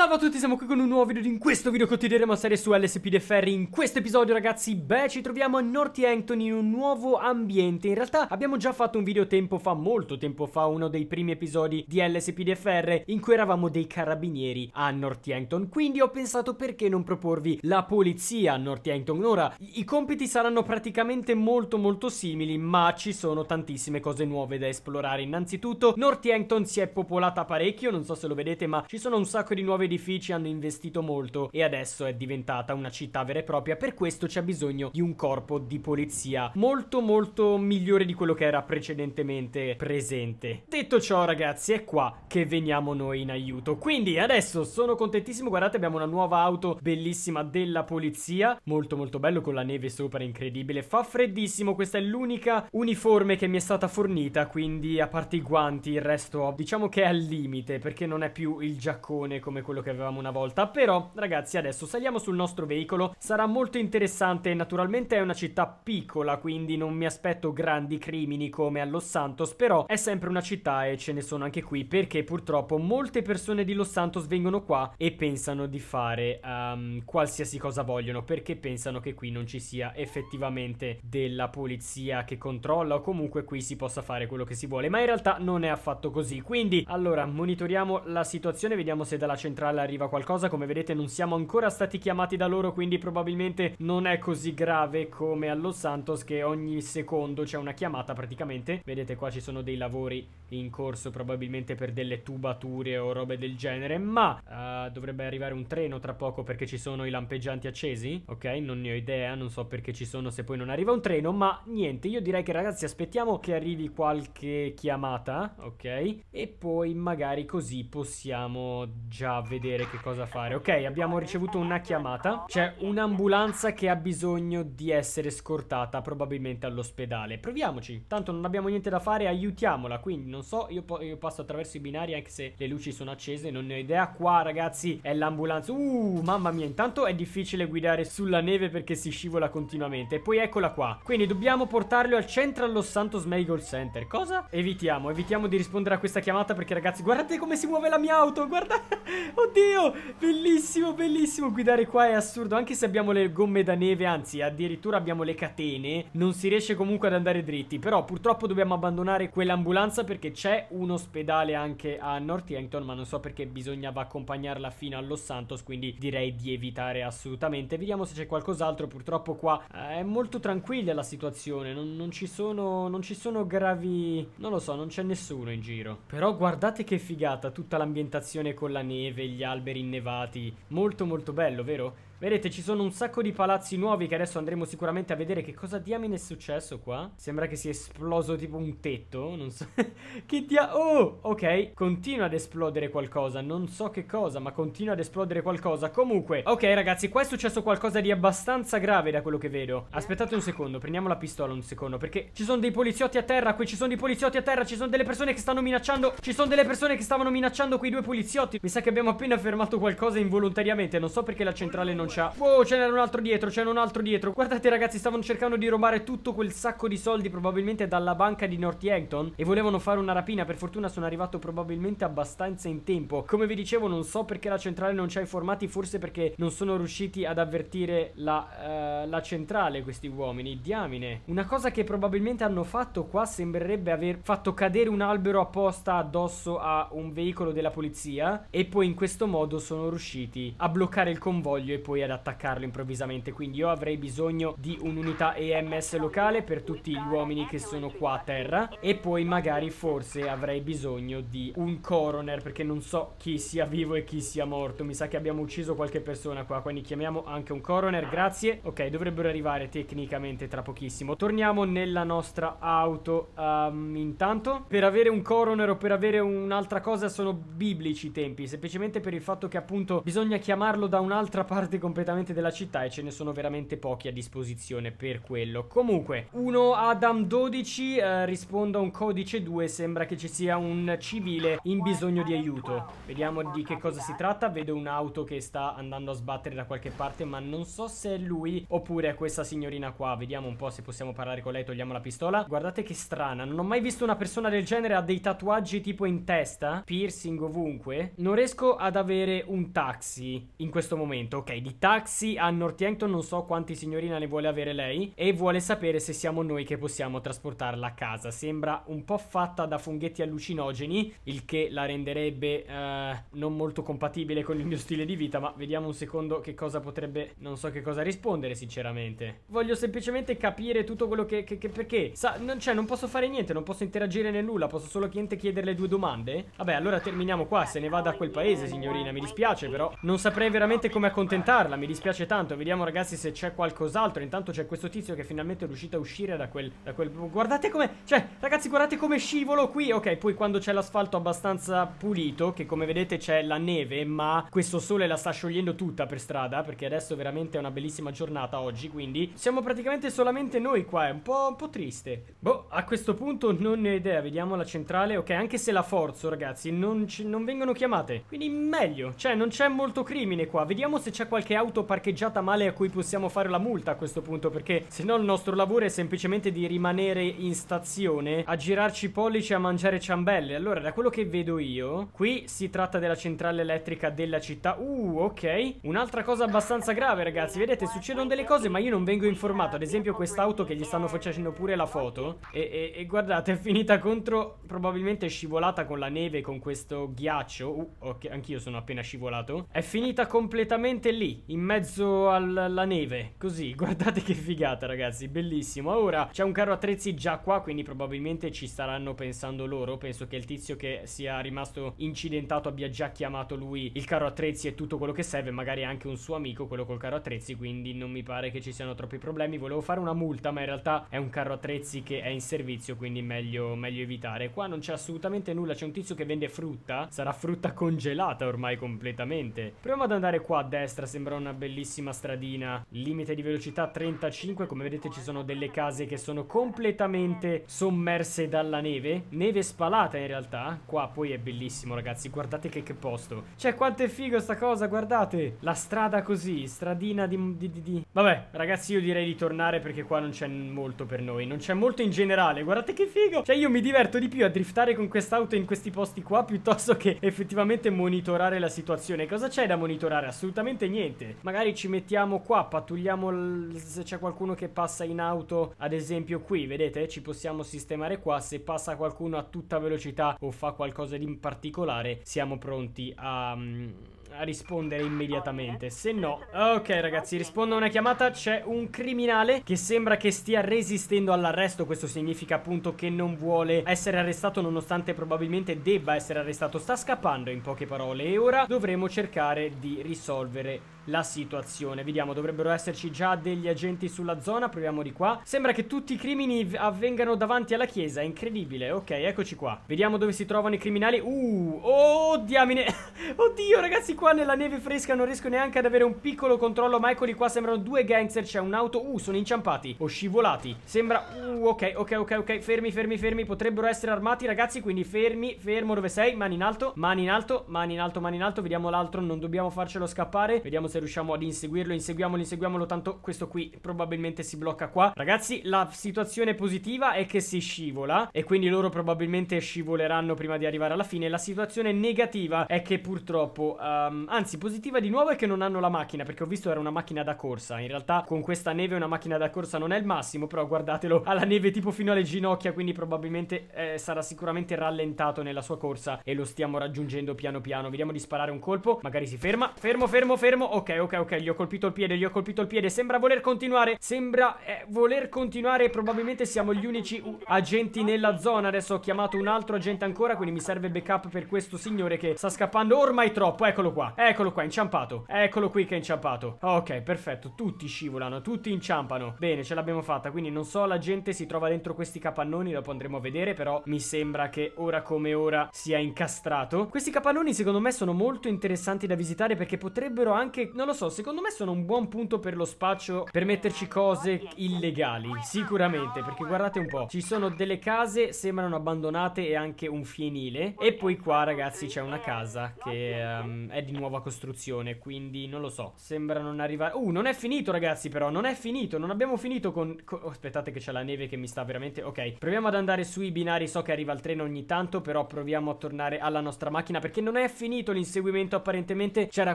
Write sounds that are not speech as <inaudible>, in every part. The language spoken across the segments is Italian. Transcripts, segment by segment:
Salve a tutti, siamo qui con un nuovo video. In questo video continueremo a stare su LSP De Ferri. In questo episodio, ragazzi, beh, ci troviamo a Northampton in un nuovo ambiente. In realtà abbiamo già fatto un video tempo fa, molto tempo fa, uno dei primi episodi di LSP De Ferre, in cui eravamo dei carabinieri a Northampton. Quindi ho pensato perché non proporvi la polizia a Northampton. Ora, i compiti saranno praticamente molto molto simili, ma ci sono tantissime cose nuove da esplorare. Innanzitutto, Northampton si è popolata parecchio, non so se lo vedete, ma ci sono un sacco di nuovi edifici hanno investito molto e adesso è diventata una città vera e propria. Per questo c'è bisogno di un corpo di polizia molto molto migliore di quello che era precedentemente presente. Detto ciò ragazzi è qua che veniamo noi in aiuto. Quindi adesso sono contentissimo, guardate abbiamo una nuova auto bellissima della polizia. Molto molto bello con la neve sopra, incredibile. Fa freddissimo, questa è l'unica uniforme che mi è stata fornita, quindi a parte i guanti il resto diciamo che è al limite perché non è più il giaccone come quello quello che avevamo una volta. Però, ragazzi, adesso saliamo sul nostro veicolo. Sarà molto interessante. Naturalmente è una città piccola, quindi non mi aspetto grandi crimini come a Los Santos. Però è sempre una città e ce ne sono anche qui. Perché purtroppo molte persone di Los Santos vengono qua e pensano di fare um, qualsiasi cosa vogliono. Perché pensano che qui non ci sia effettivamente della polizia che controlla o comunque qui si possa fare quello che si vuole. Ma in realtà non è affatto così. Quindi, allora, monitoriamo la situazione, vediamo se dalla centrale centrale arriva qualcosa Come vedete non siamo ancora stati chiamati da loro Quindi probabilmente non è così grave come a Los Santos Che ogni secondo c'è una chiamata praticamente. Vedete qua ci sono dei lavori in corso Probabilmente per delle tubature o robe del genere Ma uh, dovrebbe arrivare un treno tra poco Perché ci sono i lampeggianti accesi? Ok non ne ho idea Non so perché ci sono se poi non arriva un treno Ma niente io direi che ragazzi aspettiamo che arrivi qualche chiamata Ok? E poi magari così possiamo già vedere che cosa fare. Ok, abbiamo ricevuto una chiamata. C'è un'ambulanza che ha bisogno di essere scortata Probabilmente all'ospedale. Proviamoci, tanto non abbiamo niente da fare Aiutiamola, quindi non so io, io, passo attraverso i binari Anche se le luci sono accese Non ne ho idea. Qua ragazzi è l'ambulanza. Uh, mamma mia Intanto è difficile guidare sulla neve Perché si scivola continuamente. E poi eccola qua. Quindi dobbiamo portarlo al Central Los Santos Medical Center. Cosa? Evitiamo, evitiamo di rispondere a questa chiamata Perché ragazzi guardate come si muove la mia auto Guardate Oddio, bellissimo, bellissimo. Guidare qua è assurdo Anche se abbiamo le gomme da neve, anzi addirittura abbiamo le catene Non si riesce comunque ad andare dritti. Però purtroppo dobbiamo abbandonare quell'ambulanza Perché c'è un ospedale anche a Northampton Ma non so perché bisognava accompagnarla fino a Los Santos Quindi direi di evitare assolutamente. Vediamo se c'è qualcos'altro. Purtroppo qua eh, è molto tranquilla la situazione. Non, non, ci sono, non ci sono gravi... Non lo so, non c'è nessuno in giro. Però guardate che figata tutta l'ambientazione con la neve gli alberi innevati. Molto molto bello, vero? Vedete ci sono un sacco di palazzi nuovi che adesso andremo sicuramente a vedere. Che cosa diamine è successo qua? Sembra che sia esploso tipo un tetto, non so. <laughs> Che dia... Oh, ok, continua ad esplodere qualcosa, non so che cosa ma continua ad esplodere qualcosa. Comunque, ok ragazzi qua è successo qualcosa di abbastanza grave da quello che vedo. Aspettate un secondo, prendiamo la pistola un secondo Perché ci sono dei poliziotti a terra, qui ci sono dei poliziotti a terra Ci sono delle persone che stanno minacciando Ci sono delle persone che stavano minacciando quei due poliziotti. Mi sa che abbiamo appena fermato qualcosa involontariamente Non so perché la centrale non c'ha Wow ce n'era un altro dietro Ce n'era un altro dietro. Guardate ragazzi stavano cercando di rubare tutto quel sacco di soldi Probabilmente dalla banca di Northampton E volevano fare una rapina. Per fortuna sono arrivato probabilmente abbastanza in tempo. Come vi dicevo non so perché la centrale non ci ha informati Forse perché non sono riusciti ad avvertire la, uh, la centrale questi uomini. Diamine. Una cosa che probabilmente hanno fatto qua Sembrerebbe aver fatto cadere un albero apposta addosso a un veicolo della polizia E poi in questo modo sono riusciti a bloccare il convoglio e poi ad attaccarlo improvvisamente. Quindi io avrei bisogno di un'unità EMS locale per tutti gli uomini che sono qua a terra. E poi magari forse avrei bisogno di un coroner perché non so chi sia vivo e chi sia morto. Mi sa che abbiamo ucciso qualche persona qua Quindi chiamiamo anche un coroner, grazie. Ok, dovrebbero arrivare tecnicamente tra pochissimo. Torniamo nella nostra auto. Um, Intanto, per avere un coroner o per avere un'altra cosa sono biblici i tempi. Semplicemente per il fatto che appunto bisogna chiamarlo da un'altra <laughs> parte completamente completamente della città e ce ne sono veramente pochi a disposizione per quello. Comunque, uno Adam 12 eh, risponde a un codice 2, sembra che ci sia un civile in bisogno di aiuto. Vediamo di che cosa si tratta, vedo un'auto che sta andando a sbattere da qualche parte, ma non so se è lui oppure è questa signorina qua. Vediamo un po' se possiamo parlare con lei, togliamo la pistola. Guardate che strana, non ho mai visto una persona del genere ha dei tatuaggi tipo in testa, piercing ovunque. Non riesco ad avere un taxi in questo momento. Ok, di taxi a Northampton non so quanti signorina ne vuole avere lei e vuole sapere se siamo noi che possiamo trasportarla a casa. Sembra un po' fatta da funghetti allucinogeni, il che la renderebbe eh, non molto compatibile con il mio stile di vita, ma vediamo un secondo che cosa potrebbe... non so che cosa rispondere sinceramente. Voglio semplicemente capire tutto quello che... che, che perché? Sa, non, cioè, non posso fare niente, non posso interagire nel nulla, posso solo chiederle due domande? Vabbè, allora terminiamo qua, se ne va da quel paese, signorina, mi dispiace però. Non saprei veramente come accontentarla, mi dispiace tanto. Vediamo ragazzi se c'è qualcos'altro. Intanto c'è questo tizio che finalmente è riuscito a uscire da quel... Da quel... Guardate come... Cioè, ragazzi, guardate come scivolo qui. Ok, poi quando c'è l'asfalto abbastanza pulito, che come vedete c'è la neve, ma questo sole la sta sciogliendo tutta per strada, perché adesso veramente è una bellissima giornata oggi, quindi siamo praticamente solamente noi qua, è un po', un po triste. Boh, a questo punto non ne ho idea, vediamo la centrale. Ok, anche se la forzo, ragazzi, non, non vengono chiamate. Quindi meglio, cioè non c'è molto crimine qua. Vediamo se c'è qualche auto parcheggiata male a cui possiamo fare la multa a questo punto, perché se no il nostro lavoro è semplicemente di rimanere in stazione a girarci pollici e a mangiare ciambelle. Allora, da quello che vedo io, qui si tratta della centrale elettrica della città. Uh, ok. Un'altra cosa abbastanza grave, ragazzi. Vedete, succedono delle cose, ma io non vengo informato. Ad esempio, quest'auto che gli stanno facendo pure la foto. E, e, e guardate, <laughs> è finita contro. Probabilmente scivolata con la neve, con questo ghiaccio. Uh, ok, anch'io sono appena scivolato. È finita completamente lì, in mezzo alla neve. Così, <laughs> guardate che figata, ragazzi. Bellissimo. Ora c'è un carro attrezzi già qua, quindi probabilmente ci staranno pensando loro. Penso che il tizio che sia rimasto incidentato abbia già chiamato lui il carro attrezzi e tutto quello che serve. Magari anche un suo amico, quello col carro attrezzi. Quindi non mi pare che ci siano troppi problemi. Volevo fare una multa, ma in realtà è un carro attrezzi che è in servizio, quindi meglio, meglio evitare. Qua non c'è assolutamente nulla. C'è un tizio che vende frutta. Sarà frutta congelata ormai completamente. Proviamo ad andare qua a destra. Sembra una bellissima stradina. Limite di velocità 35. Come vedete ci sono delle case che sono completamente sommerse dalla neve. Neve spalata in realtà. Qua poi è bellissimo ragazzi. Guardate che, che posto. Cioè quanto è figo sta cosa. Guardate. La strada così. Stradina di, di, di, di. Vabbè ragazzi io direi di tornare perché qua non c'è molto per noi. Non c'è molto in generale. Guardate che figo. Cioè io mi diverto di più a driftare con quest'auto in questi posti qua piuttosto che effettivamente monitorare la situazione. Cosa c'è da monitorare? Assolutamente niente. Magari ci mettiamo qua, pattugliamo se c'è qualcuno che passa in auto, ad esempio qui, vedete? Ci possiamo sistemare qua. Se passa qualcuno a tutta velocità o fa qualcosa di particolare, siamo pronti a... Um, a rispondere immediatamente. Se no Ok ragazzi rispondo a una chiamata C'è un criminale che sembra che stia resistendo all'arresto. Questo significa appunto che non vuole essere arrestato Nonostante probabilmente debba essere arrestato. Sta scappando in poche parole. E ora dovremo cercare di risolvere la situazione. Vediamo dovrebbero esserci già degli agenti sulla zona Proviamo di qua. Sembra che tutti i crimini avvengano davanti alla chiesa incredibile. Ok eccoci qua. Vediamo dove si trovano i criminali. Uh Oh diamine. <laughs> Oddio ragazzi qua nella neve fresca non riesco neanche ad avere un piccolo controllo Ma eccoli qua sembrano due gangster C'è un'auto. Uh sono inciampati. O scivolati. Sembra Uh ok ok ok ok. Fermi fermi fermi. Potrebbero essere armati ragazzi Quindi fermi Fermo dove sei. Mani in alto Mani in alto Mani in alto Mani in alto. Vediamo l'altro Non dobbiamo farcelo scappare. Vediamo se riusciamo ad inseguirlo. Inseguiamolo inseguiamolo Tanto questo qui probabilmente si blocca qua. Ragazzi la situazione positiva è che si scivola E quindi loro probabilmente scivoleranno prima di arrivare alla fine. La situazione negativa è che purtroppo um, Anzi positiva di nuovo è che non hanno la macchina Perché ho visto era una macchina da corsa. In realtà con questa neve una macchina da corsa non è il massimo Però guardatelo <laughs> ha la neve tipo fino alle ginocchia Quindi probabilmente eh, sarà sicuramente rallentato nella sua corsa E lo stiamo raggiungendo piano piano. Vediamo di sparare un colpo. Magari si ferma. Fermo fermo fermo. Ok ok ok gli ho colpito il piede Gli ho colpito il piede. Sembra voler continuare Sembra eh, voler continuare. Probabilmente siamo gli unici uh, agenti nella zona. Adesso ho chiamato un altro agente ancora Quindi mi serve backup per questo signore che sta scappando ormai troppo. Eccolo qua Eccolo qua inciampato. Eccolo qui che è inciampato. Ok perfetto. Tutti scivolano Tutti inciampano. Bene ce l'abbiamo fatta. Quindi non so la gente si trova dentro questi capannoni Dopo andremo a vedere Però mi sembra che ora come ora sia incastrato. Questi capannoni secondo me sono molto interessanti da visitare Perché potrebbero anche non lo so, secondo me sono un buon punto per lo spaccio per metterci cose illegali. Sicuramente, perché guardate un po', ci sono delle case, sembrano abbandonate e anche un fienile. E poi qua, ragazzi, c'è una casa che um, è di nuova costruzione, quindi non lo so, sembra non arrivare... Uh, non è finito, ragazzi, però, non è finito, non abbiamo finito con... con... Oh, aspettate che c'è la neve che mi sta veramente... Ok, proviamo ad andare sui binari, so che arriva il treno ogni tanto, però proviamo a tornare alla nostra macchina perché non è finito l'inseguimento, apparentemente c'era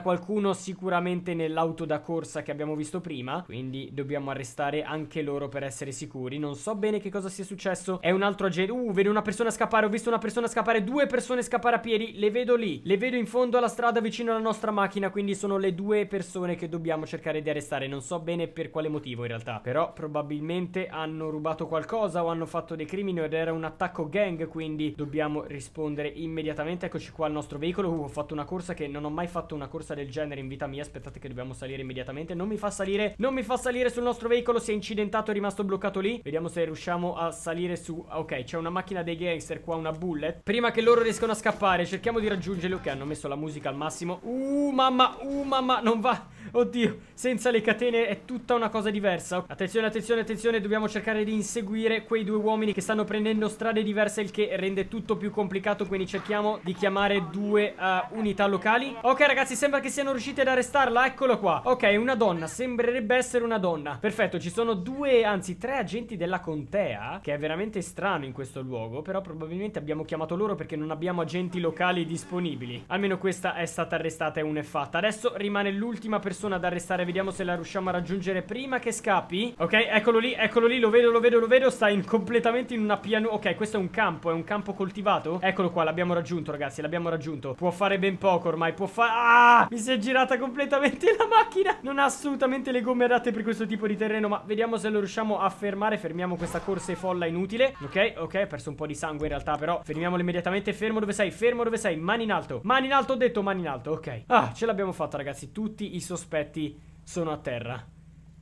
qualcuno sicuramente nell'auto da corsa che abbiamo visto prima, quindi dobbiamo arrestare anche loro per essere sicuri. Non so bene che cosa sia successo, è un altro agente... Uh, vedo una persona scappare, ho visto una persona scappare, due persone scappare a piedi, le vedo lì, le vedo in fondo alla strada vicino alla nostra macchina, quindi sono le due persone che dobbiamo cercare di arrestare. Non so bene per quale motivo in realtà, però probabilmente hanno rubato qualcosa o hanno fatto dei crimini ed era un attacco gang, quindi dobbiamo rispondere immediatamente. Eccoci qua al nostro veicolo. Uh, ho fatto una corsa che non ho mai fatto una corsa del genere in vita mia. Aspettate che dobbiamo salire immediatamente. Non mi fa salire, non mi fa salire sul nostro veicolo. Si è incidentato, è rimasto bloccato lì. Vediamo se riusciamo a salire su. Ok, c'è una macchina dei gangster qua, una bullet. Prima che loro riescano a scappare, cerchiamo di raggiungerli. Ok, hanno messo la musica al massimo. Uh, mamma, uh, mamma, non va. Oddio, senza le catene è tutta una cosa diversa. Attenzione, attenzione, attenzione, dobbiamo cercare di inseguire quei due uomini che stanno prendendo strade diverse, il che rende tutto più complicato, quindi cerchiamo di chiamare due uh, unità locali. Ok, ragazzi, sembra che siano riusciti ad arrestarla, eccolo qua. Ok, una donna, sembrerebbe essere una donna. Perfetto, ci sono due, anzi tre agenti della contea, che è veramente strano in questo luogo, però probabilmente abbiamo chiamato loro perché non abbiamo agenti locali disponibili. Almeno questa è stata arrestata e una è fatta. Adesso rimane l'ultima persona da arrestare Vediamo se la riusciamo a raggiungere prima che scappi Ok, eccolo lì, eccolo lì Lo vedo, lo vedo, lo vedo Sta in, completamente in una pianura Ok, questo è un campo, è un campo coltivato Eccolo qua, l'abbiamo raggiunto ragazzi, l'abbiamo raggiunto Può fare ben poco ormai, può fare... Ah! Mi si è girata completamente la macchina Non ha assolutamente le gomme adatte per questo tipo di terreno Ma vediamo se lo riusciamo a fermare Fermiamo questa corsa e folla inutile Ok, ok, ho perso un po' di sangue in realtà però Fermiamolo immediatamente, fermo dove sei, fermo dove sei Mani in alto, mani in alto, ho detto mani in alto Ok, ah, ce l'abbiamo fatta ragazzi Tutti i sospetti sono a terra.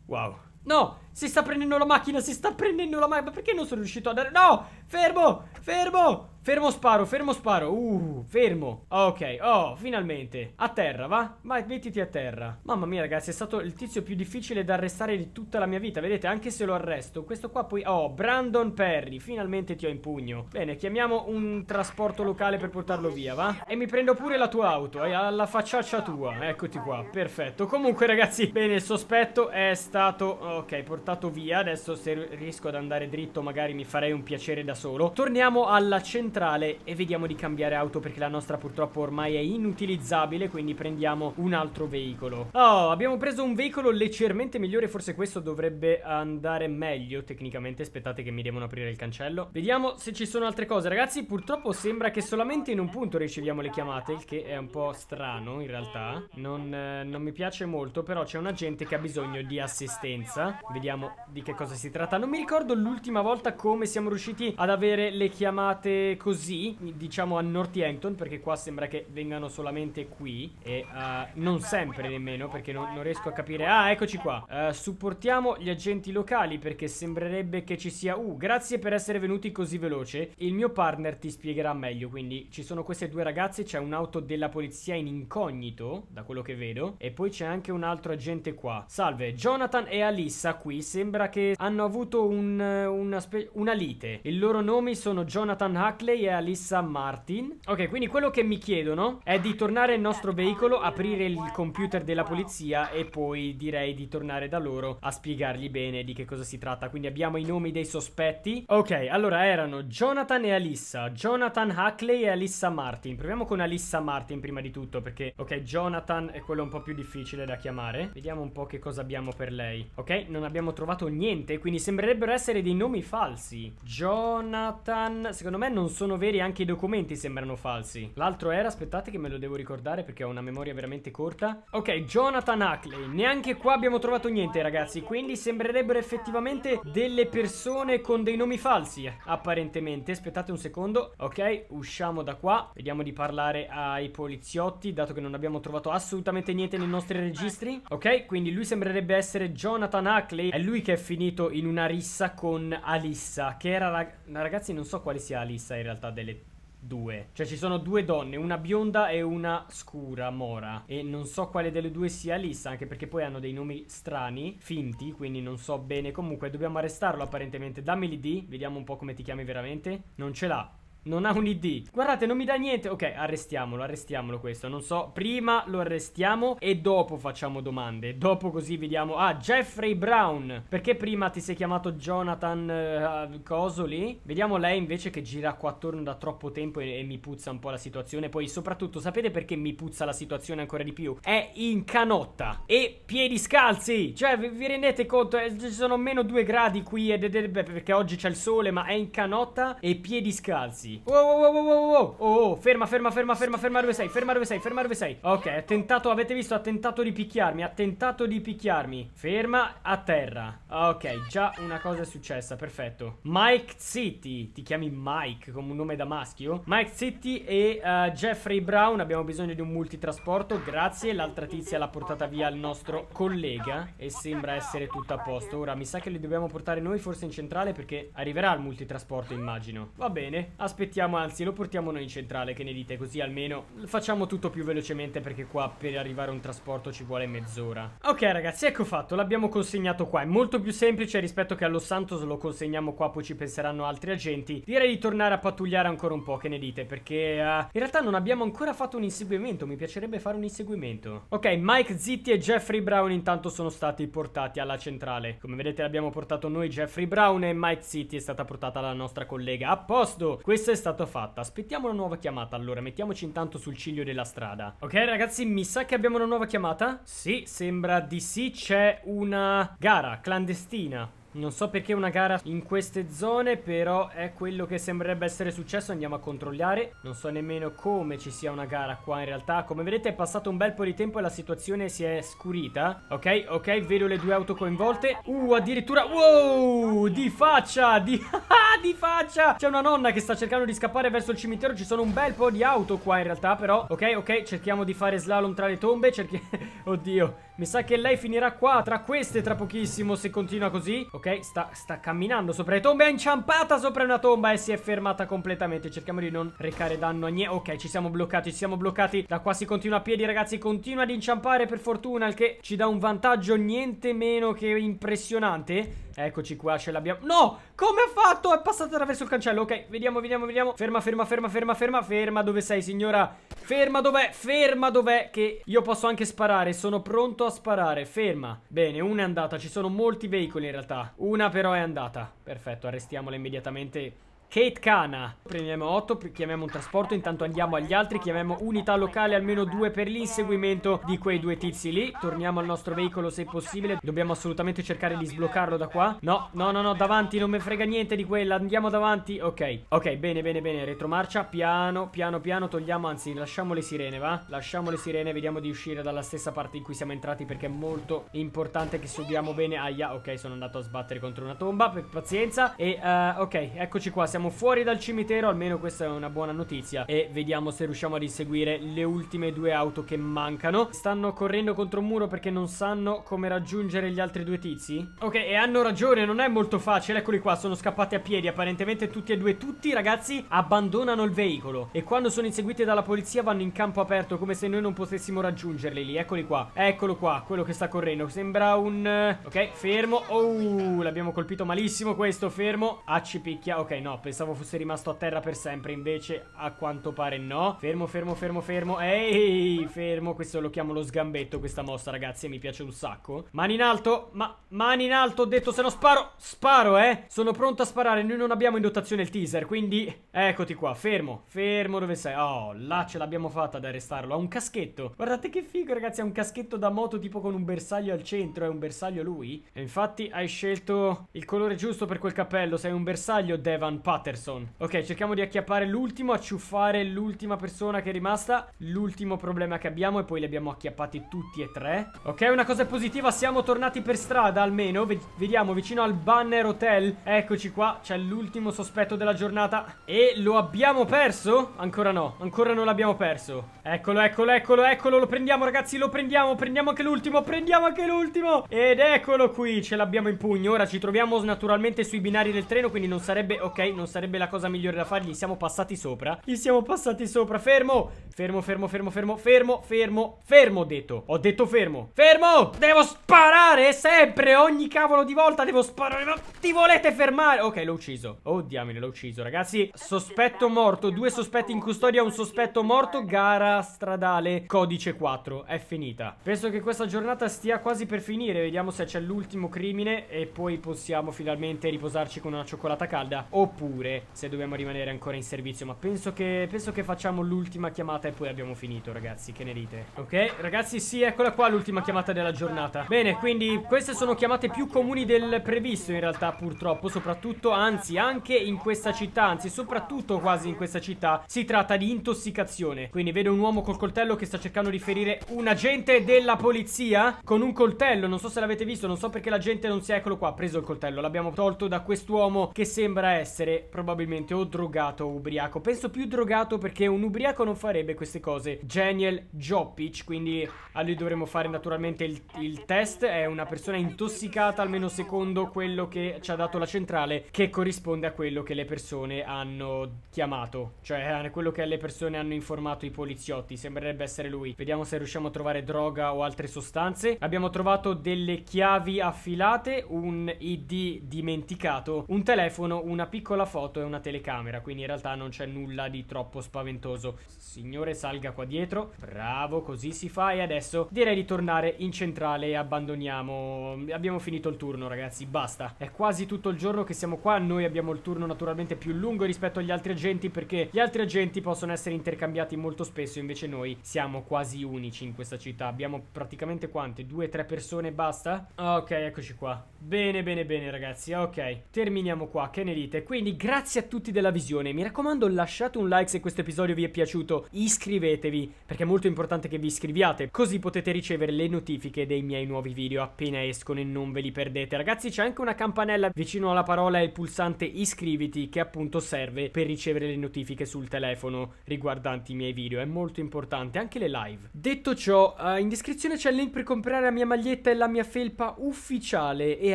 Wow. No! Si sta prendendo la macchina, si sta prendendo la macchina. Ma perché non sono riuscito a dare... No! Fermo! Fermo! Fermo sparo, fermo sparo. Uh, fermo. Ok, oh, finalmente. A terra, va? Vai, mettiti a terra. Mamma mia, ragazzi, è stato il tizio più difficile da arrestare di tutta la mia vita. Vedete, anche se lo arresto, questo qua poi... Oh, Brandon Perry, finalmente ti ho in pugno. Bene, chiamiamo un trasporto locale per portarlo via, va? E mi prendo pure la tua auto, eh, alla facciaccia tua. Eccoti qua, perfetto. Comunque, ragazzi, bene, il sospetto è stato... Ok, portato via. Adesso se riesco ad andare dritto, magari mi farei un piacere da solo. Torniamo alla centrale centrale e vediamo di cambiare auto perché la nostra purtroppo ormai è inutilizzabile, quindi prendiamo un altro veicolo. Oh, abbiamo preso un veicolo leggermente migliore, forse questo dovrebbe andare meglio tecnicamente. Aspettate che mi devono aprire il cancello. Vediamo se ci sono altre cose. Ragazzi, purtroppo sembra che solamente in un punto riceviamo le chiamate, il che è un po' strano in realtà. Non, eh, non mi piace molto, però c'è un agente che ha bisogno di assistenza. Vediamo di che cosa si tratta. Non mi ricordo l'ultima volta come siamo riusciti ad avere le chiamate così, diciamo a Northampton, perché qua sembra che vengano solamente qui e uh, non sempre nemmeno, perché non, non, riesco a capire. Ah, eccoci qua. Uh, supportiamo gli agenti locali perché sembrerebbe che ci sia... Uh, grazie per essere venuti così veloce. Il mio partner ti spiegherà meglio, quindi ci sono queste due ragazze, c'è un'auto della polizia in incognito, da quello che vedo, e poi c'è anche un altro agente qua. Salve, Jonathan e Alissa qui, sembra che hanno avuto un, una, una lite. I loro nomi sono Jonathan Huckley lei è Alissa Martin. Ok, quindi quello che mi chiedono è di tornare al nostro veicolo, aprire il computer della polizia e poi direi di tornare da loro a spiegargli bene di che cosa si tratta. Quindi abbiamo i nomi dei sospetti. Ok, allora erano Jonathan e Alissa, Jonathan Huckley e Alissa Martin. Proviamo con Alissa Martin prima di tutto perché, ok, Jonathan è quello un po' più difficile da chiamare. Vediamo un po' che cosa abbiamo per lei. Ok, non abbiamo trovato niente, quindi sembrerebbero essere dei nomi falsi. Jonathan, secondo me non sono sono veri anche i documenti sembrano falsi. L'altro era, aspettate che me lo devo ricordare perché ho una memoria veramente corta. Ok, Jonathan Huckley. Neanche qua abbiamo trovato niente ragazzi, quindi sembrerebbero effettivamente delle persone con dei nomi falsi, apparentemente. Aspettate un secondo. Ok, usciamo da qua. Vediamo di parlare ai poliziotti, dato che non abbiamo trovato assolutamente niente nei nostri registri. Ok, quindi lui sembrerebbe essere Jonathan Huckley. È lui che è finito in una rissa con Alissa, che era... Rag ragazzi, non so quale sia Alissa in realtà realtà delle due. Cioè ci sono due donne, una bionda e una scura, mora. E non so quale delle due sia Lissa, anche perché poi hanno dei nomi strani, finti, quindi non so bene. Comunque dobbiamo arrestarlo apparentemente. Dammi l'ID, vediamo un po' come ti chiami veramente. Non ce l'ha. Non ha un ID. Guardate, non mi dà niente. Ok, arrestiamolo, arrestiamolo questo. Non so, prima lo arrestiamo e dopo facciamo domande. Dopo così vediamo. Ah, Jeffrey Brown. Perché prima ti sei chiamato Jonathan uh, Coso? Vediamo lei invece che gira qua attorno da troppo tempo e, e, mi puzza un po' la situazione. Poi soprattutto, sapete perché mi puzza la situazione ancora di più? È in canotta e piedi scalzi. Cioè, vi, vi rendete conto? Eh, ci sono meno due gradi qui ed, ed, ed, perché oggi c'è il sole, ma è in canotta e piedi scalzi. Wow, wow, wow, wow, wow. Oh, oh, ferma, ferma, ferma, ferma, ferma dove sei, ferma dove sei, ferma dove sei. Ok, ha tentato, avete visto, ha tentato di picchiarmi, ha tentato di picchiarmi. Ferma a terra. Ok, già una cosa è successa, perfetto. Mike City, ti chiami Mike come un nome da maschio? Mike City e uh, Jeffrey Brown, abbiamo bisogno di un multitrasporto, grazie. L'altra tizia l'ha portata via il nostro collega e sembra essere tutto a posto. Ora, mi sa che li dobbiamo portare noi forse in centrale perché arriverà il multitrasporto, immagino. Va bene, aspettiamo aspettiamo, anzi lo portiamo noi in centrale, che ne dite? Così almeno facciamo tutto più velocemente perché qua per arrivare a un trasporto ci vuole mezz'ora. Ok ragazzi, ecco fatto, l'abbiamo consegnato qua. È molto più semplice rispetto che allo Santos lo consegniamo qua, poi ci penseranno altri agenti. Direi di tornare a pattugliare ancora un po', che ne dite? Perché uh, in realtà non abbiamo ancora fatto un inseguimento, mi piacerebbe fare un inseguimento. Ok, Mike Zitti e Jeffrey Brown intanto sono stati portati alla centrale. Come vedete l'abbiamo portato noi Jeffrey Brown e Mike Zitti è stata portata la nostra collega. A posto, questo è è stato fatto. Aspettiamo una nuova chiamata allora, mettiamoci intanto sul ciglio della strada. Ok ragazzi, mi sa che abbiamo una nuova chiamata? Sì, sembra di sì, c'è una gara clandestina. Non so perché una gara in queste zone, però è quello che sembrerebbe essere successo. Andiamo a controllare. Non so nemmeno come ci sia una gara qua in realtà. Come vedete è passato un bel po' di tempo e la situazione si è scurita. Ok, ok, vedo le due auto coinvolte. Uh, addirittura... Wow, di faccia, di... <laughs> di faccia. C'è una nonna che sta cercando di scappare verso il cimitero. Ci sono un bel po' di auto qua in realtà, però. Ok, ok, cerchiamo di fare slalom tra le tombe. Cerchi... <laughs> Oddio, mi sa che lei finirà qua, tra queste, tra pochissimo, se continua così. Ok, sta, sta camminando sopra le tombe, è inciampata sopra una tomba e si è fermata completamente. Cerchiamo di non recare danno a niente. Ok, ci siamo bloccati, ci siamo bloccati. Da qua si continua a piedi, ragazzi, continua ad inciampare per fortuna, il che ci dà un vantaggio niente meno che impressionante. Eccoci qua, ce l'abbiamo. No, come ha fatto? È passato attraverso il cancello. Ok, vediamo, vediamo, vediamo. Ferma, ferma, ferma, ferma, ferma, ferma Dove sei, signora? Ferma dov'è? Ferma dov'è? Che io posso anche sparare. Sono pronto a sparare. Ferma. Bene, una è andata. Ci sono molti veicoli in realtà. Una però è andata. Perfetto, arrestiamola immediatamente Kate Kana. Prendiamo 8, chiamiamo un trasporto Intanto andiamo agli altri Chiamiamo unità locale Almeno due per l'inseguimento di quei due tizi lì. Torniamo al nostro veicolo se possibile. Dobbiamo assolutamente cercare di sbloccarlo da qua. No, no, no, no, davanti Non me frega niente di quella. Andiamo davanti. Ok, ok, bene, bene, bene. Retromarcia Piano, piano, piano. Togliamo, anzi, lasciamo le sirene, va? Lasciamo le sirene Vediamo di uscire dalla stessa parte in cui siamo entrati Perché è molto importante che subiamo bene. Aia, ok, sono andato a sbattere contro una tomba. Per pazienza. E, uh, ok, eccoci qua. Siamo siamo fuori dal cimitero, almeno questa è una buona notizia. E vediamo se riusciamo ad inseguire le ultime due auto che mancano. Stanno correndo contro un muro perché non sanno come raggiungere gli altri due tizi. Ok, e hanno ragione, non è molto facile. Eccoli qua, sono scappati a piedi. Apparentemente tutti e due, tutti ragazzi, abbandonano il veicolo. E quando sono inseguiti dalla polizia vanno in campo aperto, come se noi non potessimo raggiungerli lì. Eccoli qua, eccolo qua, quello che sta correndo. Sembra un... Eh, ok, fermo. Oh, l'abbiamo colpito malissimo questo, fermo. Ah, ci picchia. Ok, no, pensavo fosse rimasto a terra per sempre Invece a quanto pare no. Fermo, fermo, fermo, fermo. Ehi, fermo Questo lo chiamo lo sgambetto questa mossa ragazzi mi piace un sacco. Mani in alto Ma, mani in alto Ho detto se no sparo Sparo, eh. Sono pronto a sparare Noi non abbiamo in dotazione il teaser Quindi Eccoti qua Fermo Fermo dove sei. Oh, là ce l'abbiamo fatta ad arrestarlo Ha un caschetto. Guardate che figo ragazzi Ha un caschetto da moto tipo con un bersaglio al centro È un bersaglio lui. E infatti hai scelto il colore giusto per quel cappello Sei un bersaglio Devan Pat Patterson. Ok cerchiamo di acchiappare l'ultimo Acciuffare l'ultima persona che è rimasta. L'ultimo problema che abbiamo E poi li abbiamo acchiappati tutti e tre. Ok una cosa positiva Siamo tornati per strada almeno. V Vediamo vicino al Banner Hotel. Eccoci qua C'è l'ultimo sospetto della giornata. E lo abbiamo perso? Ancora no Ancora non l'abbiamo perso. Eccolo eccolo eccolo eccolo Lo prendiamo ragazzi Lo prendiamo. Prendiamo anche l'ultimo Prendiamo anche l'ultimo. Ed eccolo qui Ce l'abbiamo in pugno. Ora ci troviamo naturalmente sui binari del treno Quindi non sarebbe Ok non non sarebbe la cosa migliore da fare. Gli siamo passati sopra. Gli siamo passati sopra. Fermo! Fermo, fermo, fermo, fermo, fermo, fermo, fermo, ho detto. Ho detto fermo. Fermo! Devo sparare sempre, ogni cavolo di volta devo sparare. Ma ti volete fermare? Ok, l'ho ucciso. Oh, diamine, l'ho ucciso, ragazzi. Sospetto morto, due sospetti in custodia, un sospetto morto, gara stradale, codice 4. È finita. Penso che questa giornata stia quasi per finire. Vediamo se c'è l'ultimo crimine e poi possiamo finalmente riposarci con una cioccolata calda. Oppure se dobbiamo rimanere ancora in servizio. Ma penso che, penso che facciamo l'ultima chiamata e poi abbiamo finito, ragazzi. Che ne dite? Ok, ragazzi, sì, eccola qua l'ultima chiamata della giornata. Bene, quindi queste sono chiamate più comuni del previsto in realtà, purtroppo. Soprattutto, anzi, anche in questa città, anzi, soprattutto quasi in questa città, si tratta di intossicazione. Quindi vedo un uomo col coltello che sta cercando di ferire un agente della polizia con un coltello. Non so se l'avete visto, non so perché la gente non sia... Eccolo qua, ha preso il coltello. L'abbiamo tolto da quest'uomo che sembra essere probabilmente o drogato o ubriaco. Penso più drogato perché un ubriaco non farebbe queste cose. Genial Jopic, quindi a lui dovremo fare naturalmente il, il test. È una persona intossicata, almeno secondo quello che ci ha dato la centrale, che corrisponde a quello che le persone hanno chiamato. Cioè a quello che le persone hanno informato i poliziotti. Sembrerebbe essere lui. Vediamo se riusciamo a trovare droga o altre sostanze. Abbiamo trovato delle chiavi affilate, un ID dimenticato, un telefono, una piccola foto e una telecamera. Quindi in realtà non c'è nulla di troppo spaventoso. Signore, salga qua dietro. Bravo, così si fa. E adesso direi di tornare in centrale e abbandoniamo. Abbiamo finito il turno, ragazzi. Basta. È quasi tutto il giorno che siamo qua. Noi abbiamo il turno naturalmente più lungo rispetto agli altri agenti perché gli altri agenti possono essere intercambiati molto spesso. Invece noi siamo quasi unici in questa città. Abbiamo praticamente quante? Due, tre persone e basta? Ok, eccoci qua. Bene, bene, bene, ragazzi. Ok, terminiamo qua. Che ne dite? Quindi, grazie a tutti della visione. Mi raccomando, lasciate un like se questo episodio vi è piaciuto. Iscrivetevi, perché è molto importante che vi iscriviate. Così potete ricevere le notifiche dei miei nuovi video appena escono e non ve li perdete. Ragazzi, c'è anche una campanella vicino alla parola e il pulsante iscriviti che appunto serve per ricevere le notifiche sul telefono riguardanti i miei video. È molto importante, anche le live. Detto ciò, uh, in descrizione c'è il link per comprare la mia maglietta e la mia felpa ufficiale e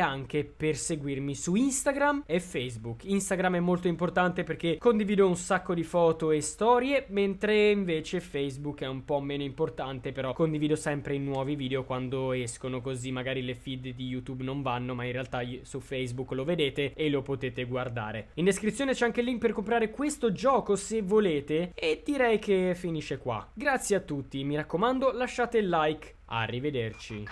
anche per seguirmi su Instagram e Facebook. Instagram è molto importante perché condivido un sacco di foto e storie, mentre invece Facebook è un po' meno importante, però condivido sempre i nuovi video quando escono, così magari le feed di YouTube non vanno, ma in realtà su Facebook lo vedete e lo potete guardare. In descrizione c'è anche il link per comprare questo gioco se volete e direi che finisce qua. Grazie a tutti, mi raccomando lasciate il like, arrivederci.